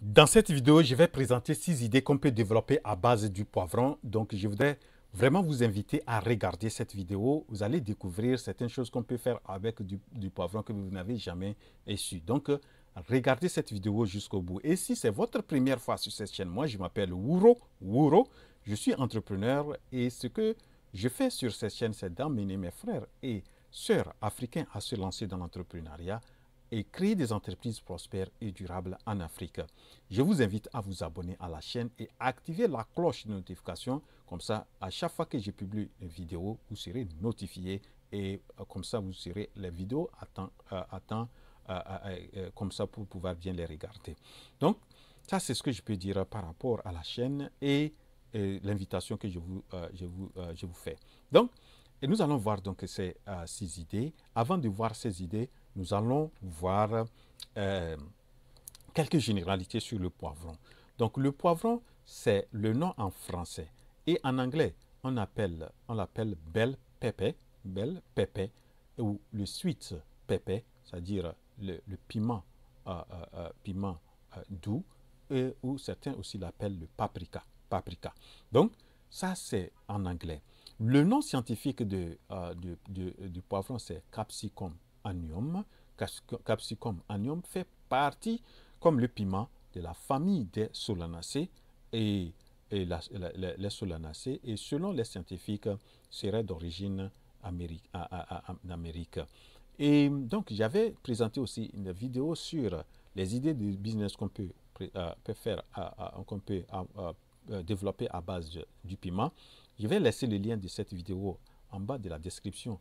Dans cette vidéo, je vais présenter six idées qu'on peut développer à base du poivron. Donc, je voudrais vraiment vous inviter à regarder cette vidéo. Vous allez découvrir certaines choses qu'on peut faire avec du, poivron que vous n'avez jamais su. Donc, regardez cette vidéo jusqu'au bout. Et si c'est votre première fois sur cette chaîne, moi, je m'appelle Wuro. Wuro, je suis entrepreneur et ce que je fais sur cette chaîne, c'est d'emmener mes frères et sœurs africains à se lancer dans l'entrepreneuriat et créer des entreprises prospères et durables en Afrique. Je vous invite à vous abonner à la chaîne et activer la cloche de notification. Comme ça, à chaque fois que je publie une vidéo, vous serez notifié et euh, comme ça, vous serez les vidéos à temps, euh, euh, comme ça pour pouvoir bien les regarder. Donc, ça, c'est ce que je peux dire par rapport à la chaîne et, l'invitation que je vous, je, vous, je vous fais. Donc, nous allons voir donc ces six idées. Avant de voir ces idées, nous allons voir euh, quelques généralités sur le poivron. Donc le poivron, c'est le nom en français. Et en anglais, on l'appelle on l'appelle bel pepper, pepper, ou le sweet pepper, c'est-à-dire le, piment, euh, euh, piment doux, et, ou certains aussi l'appellent le paprika, paprika. Donc ça c'est en anglais. Le nom scientifique de, du poivron, c'est Capsicum annuum. Capsicum annuum fait partie, comme le piment, de la famille des solanacées et, et les solanacées, et selon les scientifiques, serait d'origine d'Amérique. Et donc, j'avais présenté aussi une vidéo sur les idées de business qu'on peut, euh, peut, faire, qu'on peut euh, développer à base du piment. Je vais laisser le lien de cette vidéo en bas de la description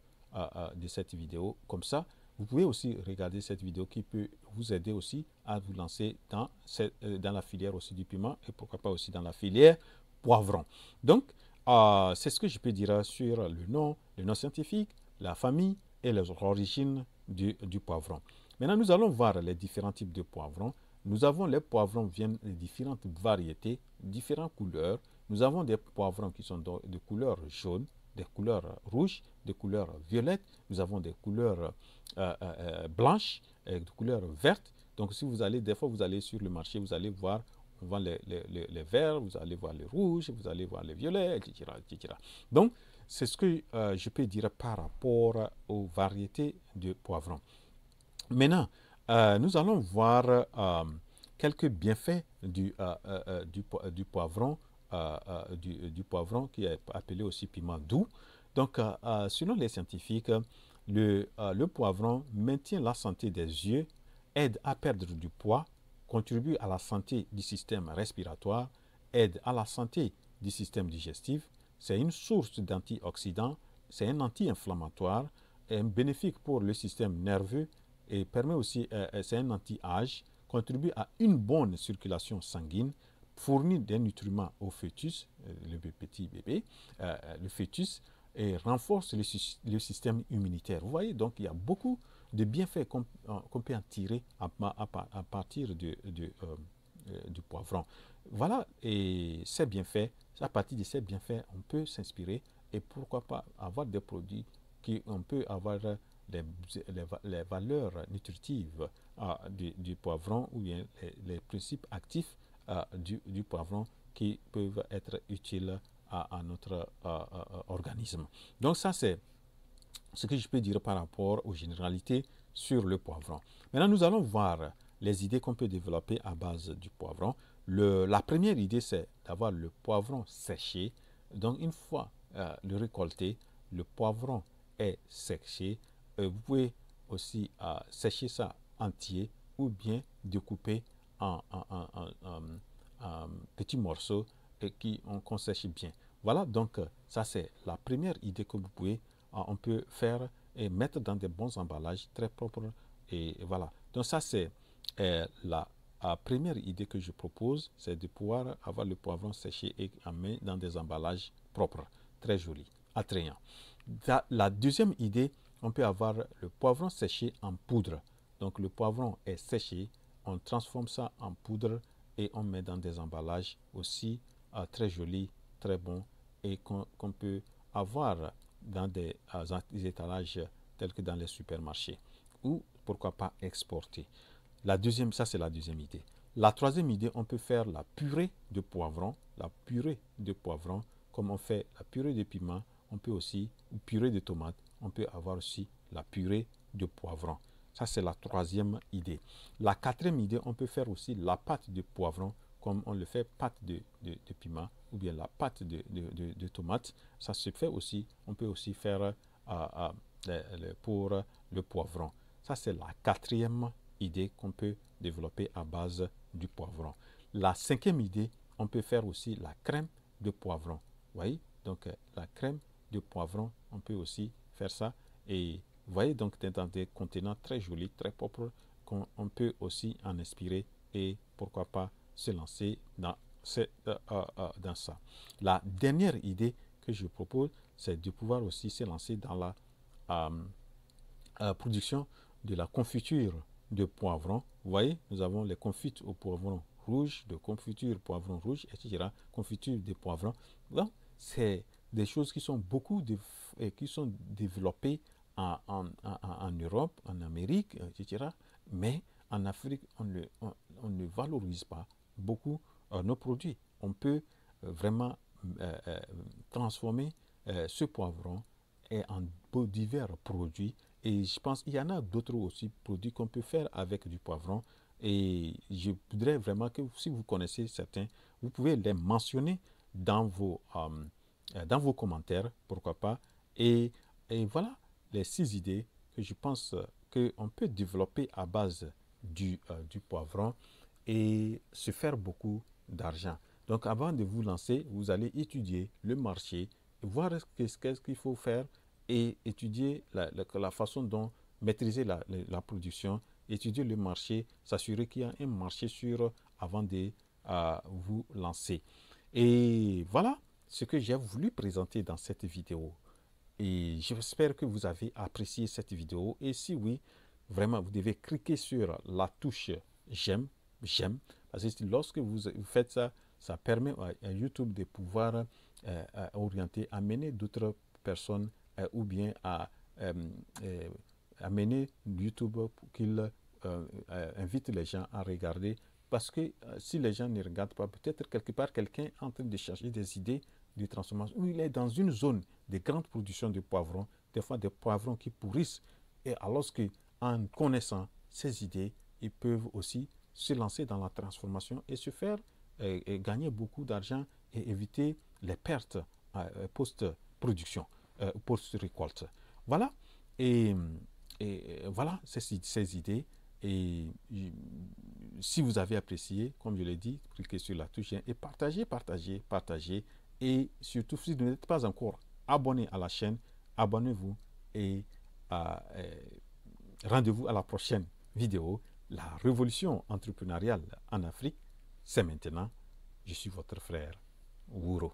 de cette vidéo. Comme ça, vous pouvez aussi regarder cette vidéo qui peut vous aider aussi à vous lancer dans, euh, dans la filière aussi du piment et pourquoi pas aussi dans la filière poivron. Donc, euh, c'est ce que je peux dire sur le nom, le nom scientifique, la famille et les origines du, du poivron. Maintenant, nous allons voir les différents types de poivrons. Nous avons les poivrons viennent de différentes variétés, différentes couleurs. Nous avons des poivrons qui sont de couleur jaune, des couleurs rouges, des couleurs violettes, nous avons des couleurs euh, euh, euh, blanches, et des couleurs vertes. Donc si vous allez, des fois vous allez sur le marché, vous allez voir, les, verts, vous allez voir les rouges, vous allez voir les violets, etc. etc. Donc c'est ce que je peux dire par rapport aux variétés de poivrons. Maintenant, nous allons voir quelques bienfaits du, du, du poivron euh, euh, du, poivron qui est appelé aussi piment doux. Donc, euh, selon les scientifiques, le, poivron maintient la santé des yeux, aide à perdre du poids, contribue à la santé du système respiratoire, aide à la santé du système digestif, c'est une source d'antioxydants, c'est un anti-inflammatoire, est bénéfique pour le système nerveux et permet aussi, c'est un anti-âge, contribue à une bonne circulation sanguine, fournit des nutriments au fœtus, euh, le petit bébé, euh, euh, le fœtus, et renforce le, système immunitaire. Vous voyez, donc il y a beaucoup de bienfaits qu'on peut en tirer à, partir du poivron. Voilà, et ces bienfaits, à partir de ces bienfaits, on peut s'inspirer et pourquoi pas avoir des produits qui on peut avoir les, les, valeurs nutritives du, poivron ou bien les principes actifs euh, du, poivron qui peuvent être utiles à, notre euh, euh, organisme. Donc ça, c'est ce que je peux dire par rapport aux généralités sur le poivron. Maintenant, nous allons voir les idées qu'on peut développer à base du poivron. La première idée, c'est d'avoir le poivron séché. Donc, une fois le récolté, le poivron est séché. vous pouvez aussi sécher ça entier ou bien découper en, petits morceaux et qui on sèche bien. Voilà, donc ça c'est la première idée que vous pouvez, euh, on peut faire et mettre dans des bons emballages très propres. Et voilà, donc ça c'est euh, la, première idée que je propose, c'est de pouvoir avoir le poivron séché et mettre dans des emballages propres, très jolis, attrayants. La deuxième idée, on peut avoir le poivron séché en poudre. Donc le poivron est séché, on transforme ça en poudre et on met dans des emballages aussi euh, très jolis, très bons et qu'on peut avoir dans des, euh, des, étalages tels que dans les supermarchés ou pourquoi pas exporter. La deuxième, ça c'est la deuxième idée. La troisième idée, on peut faire la purée de poivron. La purée de poivron, comme on fait la purée de piment, on peut aussi, ou purée de tomate, on peut avoir aussi la purée de poivron. Ça, c'est la troisième idée. La quatrième idée, on peut faire aussi la pâte de poivron, comme on le fait pâte de, piment, ou bien la pâte de, tomate. Ça se fait aussi, on peut aussi faire euh, euh, pour le poivron. Ça, c'est la quatrième idée qu'on peut développer à base du poivron. La cinquième idée, on peut faire aussi la crème de poivron. Vous voyez? Donc, euh, la crème de poivron, on peut aussi faire ça. Et vous voyez donc dans des contenants très jolis, très propres, qu'on peut aussi en inspirer et pourquoi pas se lancer dans, euh, euh, dans ça. La dernière idée que je propose, c'est de pouvoir aussi se lancer dans la production de la confiture de poivron. Vous voyez, nous avons les confites au poivron rouge, de confiture poivron rouge, etc. Confiture de poivron. Donc, c'est des choses qui sont beaucoup de, qui sont développées en, Europe, en Amérique, etc. Mais en Afrique, on, ne valorise pas beaucoup euh, nos produits. On peut euh, vraiment euh, transformer ce poivron en divers produits et je pense qu'il y en a d'autres aussi produits qu'on peut faire avec du poivron. Et je voudrais vraiment que si vous connaissez certains, vous pouvez les mentionner dans vos, euh, dans vos commentaires, pourquoi pas. Et, et, voilà les six idées que je pense qu'on peut développer à base du, euh, du poivron et se faire beaucoup d'argent. Donc avant de vous lancer, vous allez étudier le marché, voir ce qu'il faut faire et étudier la, façon dont maîtriser la, la, production, étudier le marché, s'assurer qu'il y a un marché sûr avant de euh, vous lancer. Et voilà ce que j'ai voulu présenter dans cette vidéo. Et j'espère que vous avez apprécié cette vidéo. Et si oui, vraiment, vous devez cliquer sur la touche j'aime, j'aime. Parce que lorsque vous faites ça, ça permet à YouTube de pouvoir euh, euh, orienter, amener d'autres personnes euh, ou bien amener YouTube pour qu'il invite les gens à regarder. Parce que si les gens ne regardent pas, peut-être quelque part quelqu'un est en train de chercher des idées de transformation, où il est dans une zone de grande production de poivrons, des fois des poivrons qui pourrissent, et alors qu'en connaissant ces idées, ils peuvent aussi se lancer dans la transformation et se faire et, gagner beaucoup d'argent et éviter les pertes post-production, euh, post-récolte. Voilà, et, et voilà ces, ces idées. Et si vous avez apprécié, comme je l'ai dit, cliquez sur la touche et partagez, partagez, partagez. Et surtout, si vous n'êtes pas encore abonné à la chaîne, abonnez-vous et euh, euh, rendez-vous à la prochaine vidéo. La révolution entrepreneuriale en Afrique, c'est maintenant. Je suis votre frère, Wuro.